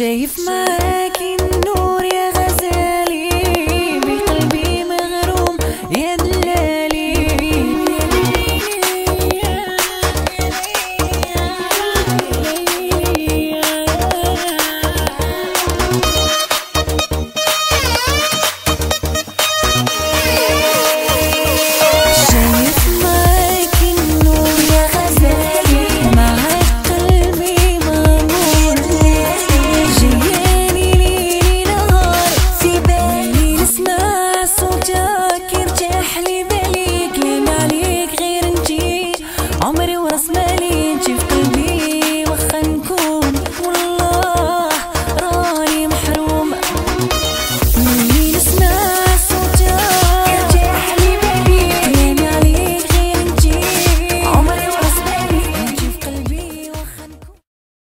shave my aching how many was many